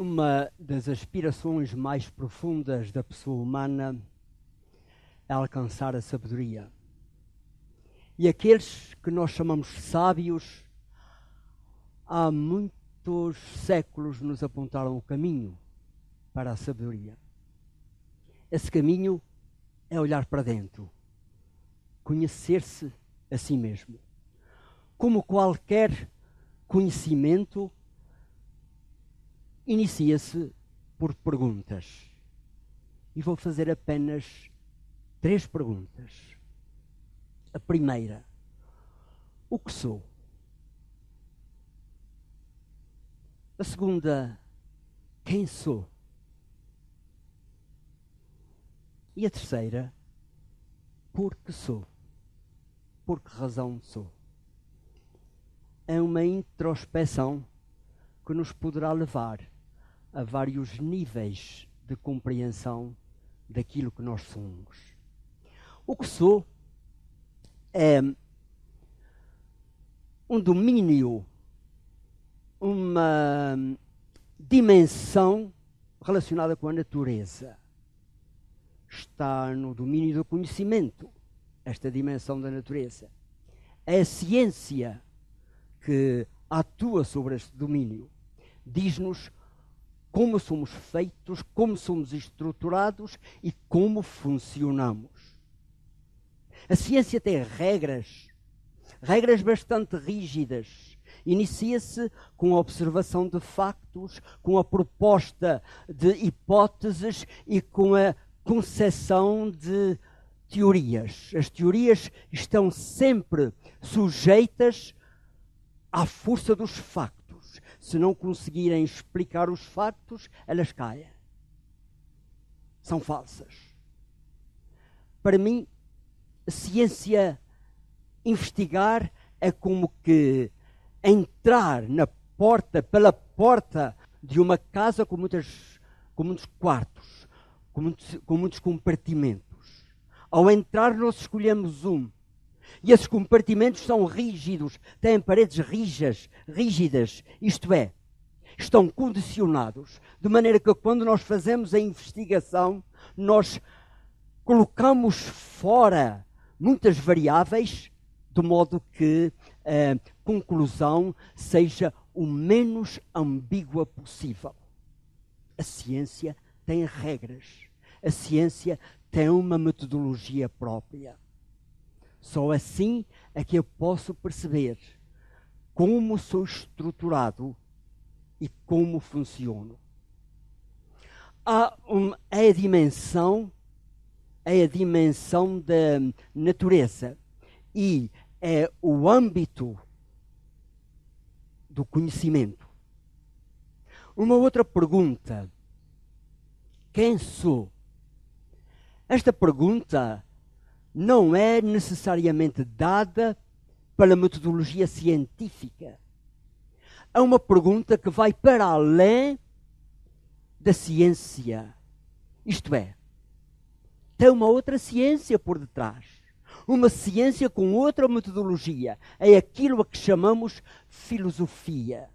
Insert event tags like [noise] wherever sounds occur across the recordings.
Uma das aspirações mais profundas da pessoa humana é alcançar a sabedoria. E aqueles que nós chamamos sábios, há muitos séculos nos apontaram o caminho para a sabedoria. Esse caminho é olhar para dentro, conhecer-se a si mesmo. Como qualquer conhecimento, inicia-se por perguntas. E vou fazer apenas três perguntas. A primeira: O que sou? A segunda: Quem sou? E a terceira: Por que sou? Por que razão sou? É uma introspeção que nos poderá levar a vários níveis de compreensão daquilo que nós somos. O que sou é um domínio, uma dimensão relacionada com a natureza. Está no domínio do conhecimento, esta dimensão da natureza. É a ciência que atua sobre este domínio. Diz-nos como somos feitos, como somos estruturados e como funcionamos. A ciência tem regras, regras bastante rígidas. Inicia-se com a observação de factos, com a proposta de hipóteses e com a concepção de teorias. As teorias estão sempre sujeitas à força dos factos se não conseguirem explicar os factos, elas caem. São falsas. Para mim, a ciência investigar é como que entrar na porta, pela porta de uma casa com, muitas, com muitos quartos, com muitos, com muitos compartimentos. Ao entrar, nós escolhemos um. E esses compartimentos são rígidos, têm paredes rígidas, rígidas, isto é, estão condicionados, de maneira que quando nós fazemos a investigação, nós colocamos fora muitas variáveis, de modo que a conclusão seja o menos ambígua possível. A ciência tem regras, a ciência tem uma metodologia própria. Só assim é que eu posso perceber como sou estruturado e como funciono. Há uma, é a dimensão, é a dimensão da natureza e é o âmbito do conhecimento. Uma outra pergunta: quem sou? Esta pergunta não é necessariamente dada pela metodologia científica. É uma pergunta que vai para além da ciência. Isto é, tem uma outra ciência por detrás. Uma ciência com outra metodologia. É aquilo a que chamamos filosofia.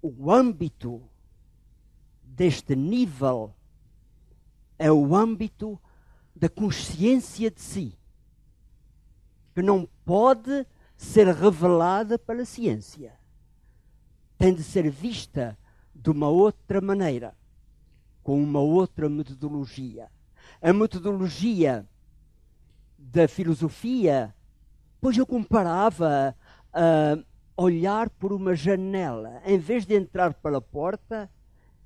O âmbito deste nível é o âmbito da consciência de si, que não pode ser revelada pela ciência. Tem de ser vista de uma outra maneira, com uma outra metodologia. A metodologia da filosofia, pois eu comparava a olhar por uma janela, em vez de entrar pela porta,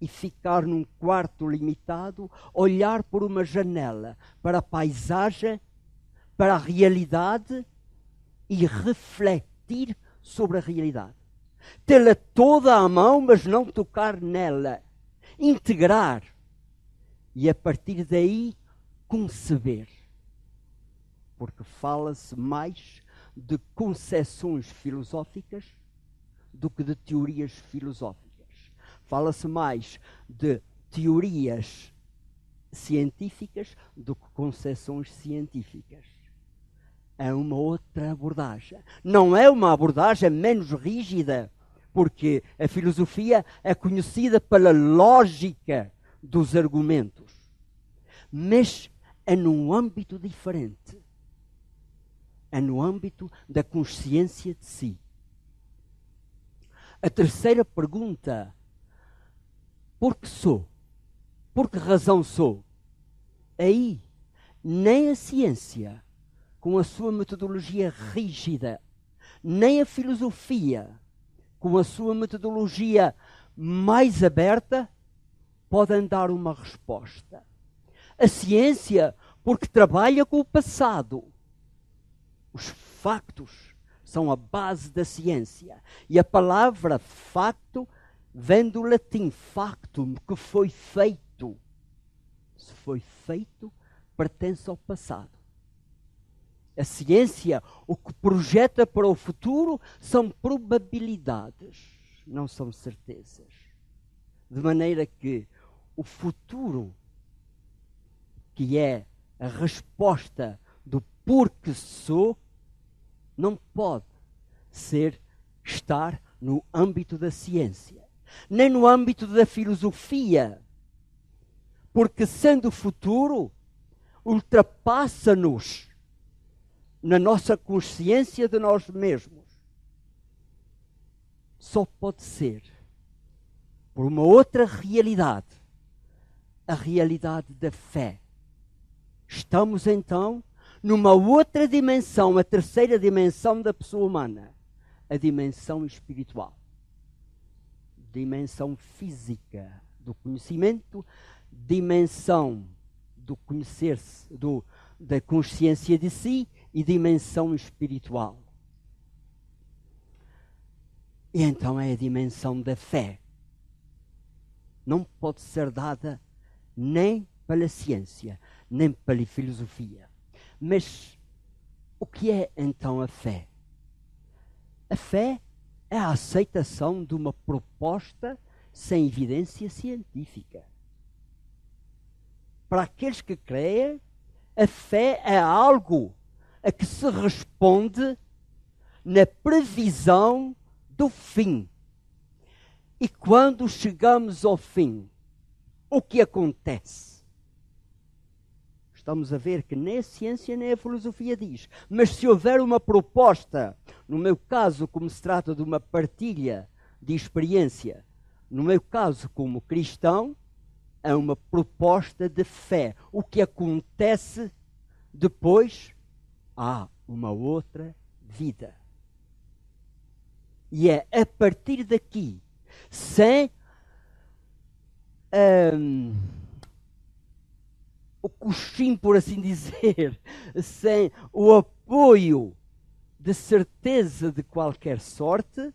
e ficar num quarto limitado, olhar por uma janela para a paisagem, para a realidade e refletir sobre a realidade. Tê-la toda à mão, mas não tocar nela. Integrar. E a partir daí conceber. Porque fala-se mais de concepções filosóficas do que de teorias filosóficas. Fala-se mais de teorias científicas do que concepções científicas. É uma outra abordagem. Não é uma abordagem menos rígida, porque a filosofia é conhecida pela lógica dos argumentos, mas é num âmbito diferente. É no âmbito da consciência de si. A terceira pergunta: por que sou? Por que razão sou? Aí, nem a ciência, com a sua metodologia rígida, nem a filosofia, com a sua metodologia mais aberta, podem dar uma resposta. A ciência, porque trabalha com o passado. Os factos são a base da ciência. E a palavra facto vem do latim factum, que foi feito. Se foi feito, pertence ao passado. A ciência, o que projeta para o futuro, são probabilidades, não são certezas. De maneira que o futuro, que é a resposta do porque sou, não pode ser estar no âmbito da ciência, nem no âmbito da filosofia, porque sendo o futuro, ultrapassa-nos na nossa consciência de nós mesmos. Só pode ser por uma outra realidade, a realidade da fé. Estamos então numa outra dimensão, a terceira dimensão da pessoa humana, a dimensão espiritual. Dimensão física do conhecimento, dimensão do conhecer-se, da consciência de si e dimensão espiritual. E então é a dimensão da fé. Não pode ser dada nem pela ciência, nem pela filosofia. Mas o que é então a fé? A fé é a aceitação de uma proposta sem evidência científica. Para aqueles que creem, a fé é algo a que se responde na previsão do fim. E quando chegamos ao fim, o que acontece? Estamos a ver que nem a ciência nem a filosofia diz. Mas se houver uma proposta, no meu caso, como se trata de uma partilha de experiência, no meu caso, como cristão, é uma proposta de fé. O que acontece depois há uma outra vida. E é a partir daqui, sem um, o coxim, por assim dizer, [laughs] sem o apoio de certeza de qualquer sorte,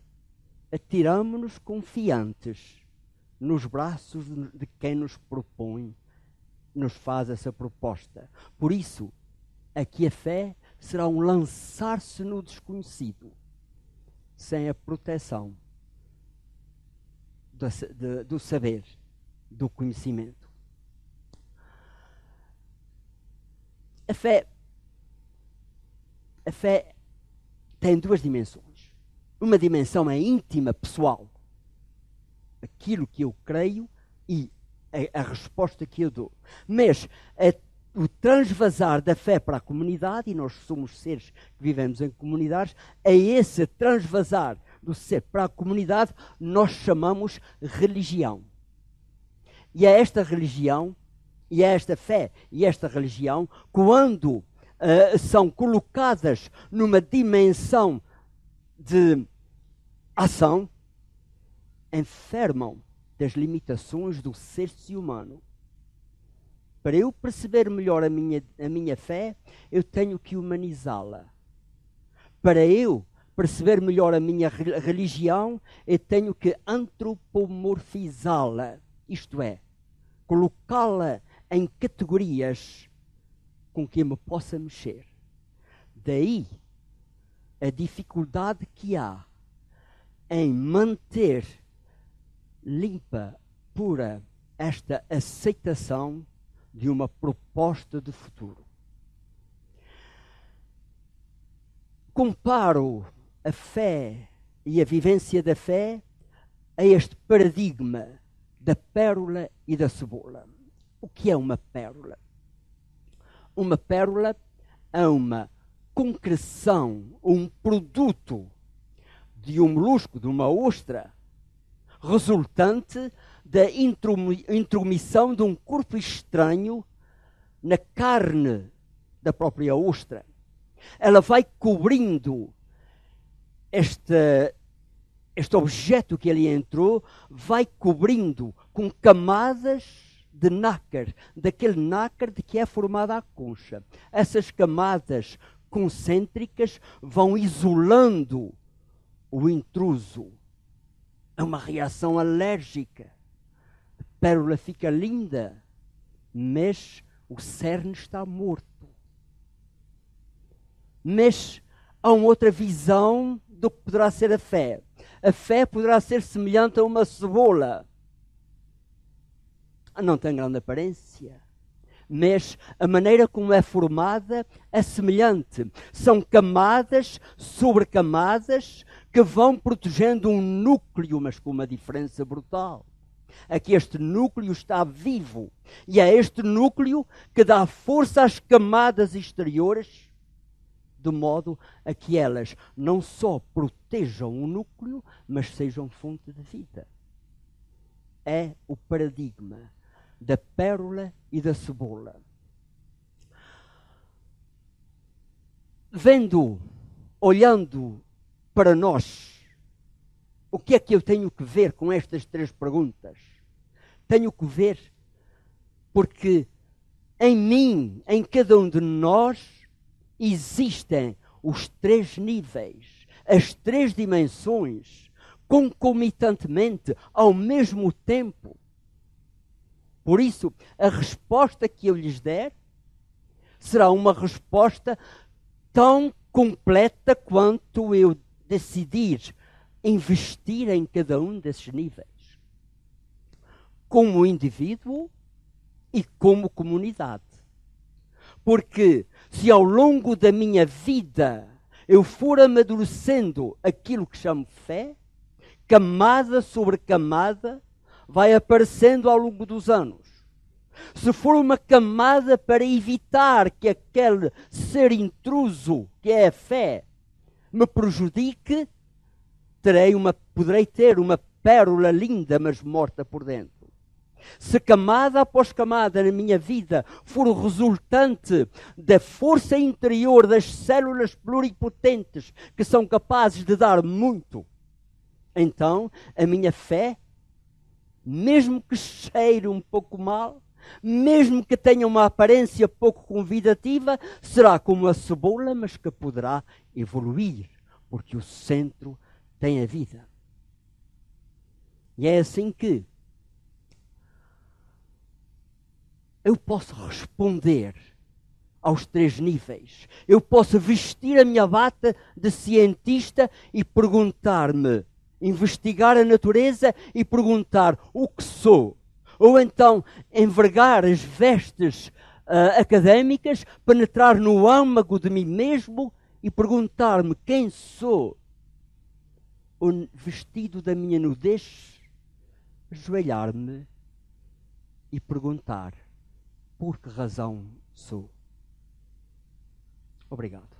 atiramos-nos confiantes nos braços de quem nos propõe, nos faz essa proposta. Por isso, aqui a fé será um lançar-se no desconhecido, sem a proteção do, do saber, do conhecimento. A fé, a fé tem duas dimensões. Uma dimensão é íntima, pessoal, aquilo que eu creio e a, a resposta que eu dou. Mas a o transvasar da fé para a comunidade, e nós somos seres que vivemos em comunidades, a esse transvasar do ser para a comunidade nós chamamos religião. E é esta religião, e esta fé e esta religião, quando uh, são colocadas numa dimensão de ação, enfermam das limitações do ser-se humano para eu perceber melhor a minha, a minha fé, eu tenho que humanizá-la. Para eu perceber melhor a minha religião, eu tenho que antropomorfizá-la. Isto é, colocá-la em categorias com que eu me possa mexer. Daí a dificuldade que há em manter limpa, pura, esta aceitação de uma proposta de futuro. Comparo a fé e a vivência da fé a este paradigma da pérola e da cebola. O que é uma pérola? Uma pérola é uma concreção, um produto de um molusco, de uma ostra, resultante da intromissão de um corpo estranho na carne da própria ostra. Ela vai cobrindo este, este objeto que ali entrou, vai cobrindo com camadas de nácar, daquele nácar de que é formada a concha. Essas camadas concêntricas vão isolando o intruso. É uma reação alérgica. A pérola fica linda, mas o cerne está morto. Mas há uma outra visão do que poderá ser a fé. A fé poderá ser semelhante a uma cebola. Não tem grande aparência mas a maneira como é formada é semelhante. São camadas sobre camadas que vão protegendo um núcleo, mas com uma diferença brutal. É que este núcleo está vivo e é este núcleo que dá força às camadas exteriores, de modo a que elas não só protejam o núcleo, mas sejam fonte de vida. É o paradigma da pérola e da cebola. Vendo, olhando para nós, o que é que eu tenho que ver com estas três perguntas? Tenho que ver porque em mim, em cada um de nós, existem os três níveis, as três dimensões, concomitantemente, ao mesmo tempo. Por isso, a resposta que eu lhes der será uma resposta tão completa quanto eu decidir investir em cada um desses níveis. Como indivíduo e como comunidade. Porque se ao longo da minha vida eu for amadurecendo aquilo que chamo fé, camada sobre camada, vai aparecendo ao longo dos anos. Se for uma camada para evitar que aquele ser intruso, que é a fé, me prejudique, terei uma, poderei ter uma pérola linda, mas morta por dentro. Se camada após camada na minha vida for o resultante da força interior das células pluripotentes que são capazes de dar muito, então a minha fé mesmo que cheire um pouco mal, mesmo que tenha uma aparência pouco convidativa, será como a cebola, mas que poderá evoluir, porque o centro tem a vida. E é assim que eu posso responder aos três níveis. Eu posso vestir a minha bata de cientista e perguntar-me investigar a natureza e perguntar o que sou. Ou então envergar as vestes uh, académicas, penetrar no âmago de mim mesmo e perguntar-me quem sou. Vestido da minha nudez, ajoelhar-me e perguntar por que razão sou. Obrigado.